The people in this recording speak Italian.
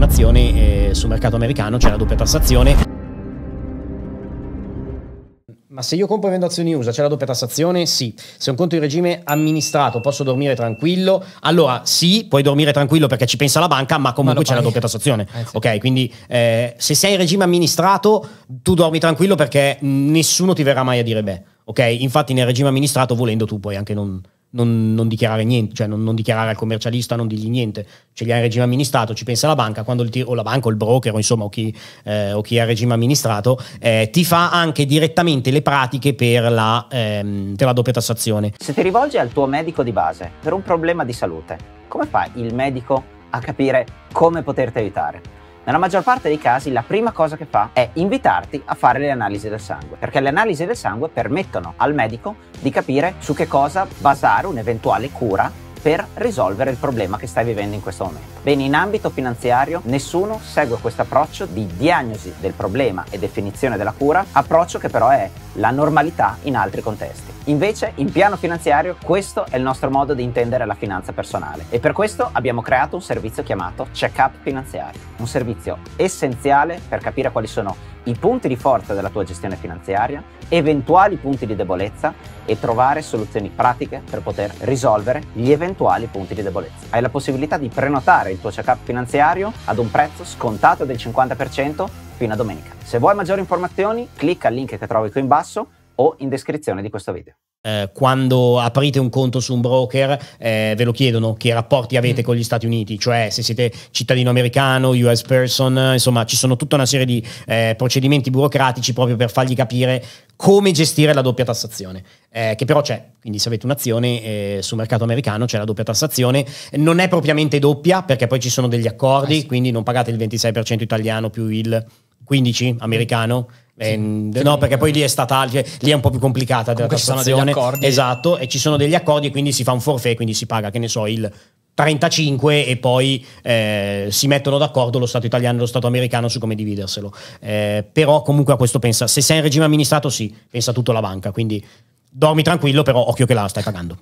un'azione eh, sul mercato americano, c'è la doppia tassazione. Ma se io compro e vendo azioni USA c'è la doppia tassazione? Sì. Se un conto in regime amministrato posso dormire tranquillo? Allora sì, puoi dormire tranquillo perché ci pensa la banca, ma comunque ma c'è la doppia tassazione. Eh, sì. Ok, quindi eh, se sei in regime amministrato tu dormi tranquillo perché nessuno ti verrà mai a dire beh. Ok, infatti nel regime amministrato volendo tu puoi anche non non, non, dichiarare niente, cioè non, non, dichiarare al commercialista, non digli niente. Ce li ha in regime amministrato, ci pensa la banca, quando il, o la banca o il broker o insomma o chi, eh, o chi ha regime amministrato, eh, ti fa anche direttamente le pratiche per la, ehm, per la doppia tassazione. Se ti rivolgi al tuo medico di base per un problema di salute, come fa il medico a capire come poterti aiutare? Nella maggior parte dei casi la prima cosa che fa è invitarti a fare le analisi del sangue, perché le analisi del sangue permettono al medico di capire su che cosa basare un'eventuale cura per risolvere il problema che stai vivendo in questo momento. Bene, in ambito finanziario nessuno segue questo approccio di diagnosi del problema e definizione della cura, approccio che però è la normalità in altri contesti. Invece, in piano finanziario, questo è il nostro modo di intendere la finanza personale e per questo abbiamo creato un servizio chiamato Check-up Finanziario, un servizio essenziale per capire quali sono i punti di forza della tua gestione finanziaria, eventuali punti di debolezza e trovare soluzioni pratiche per poter risolvere gli eventuali punti di debolezza. Hai la possibilità di prenotare il tuo check-up finanziario ad un prezzo scontato del 50% fino a domenica. Se vuoi maggiori informazioni, clicca al link che trovi qui in basso o in descrizione di questo video. Eh, quando aprite un conto su un broker eh, ve lo chiedono che rapporti avete mm. con gli Stati Uniti, cioè se siete cittadino americano, US person, insomma ci sono tutta una serie di eh, procedimenti burocratici proprio per fargli capire come gestire la doppia tassazione, eh, che però c'è, quindi se avete un'azione eh, sul mercato americano c'è la doppia tassazione, non è propriamente doppia perché poi ci sono degli accordi, ah, sì. quindi non pagate il 26% italiano più il 15 americano. Eh, no, perché poi lì è statale, cioè, lì è un po' più complicata della tassazione. Esatto, e ci sono degli accordi e quindi si fa un forfait, quindi si paga, che ne so, il 35 e poi eh, si mettono d'accordo lo Stato italiano e lo Stato americano su come dividerselo. Eh, però comunque a questo pensa, se sei in regime amministrato sì, pensa tutto la banca, quindi dormi tranquillo, però occhio che la stai pagando.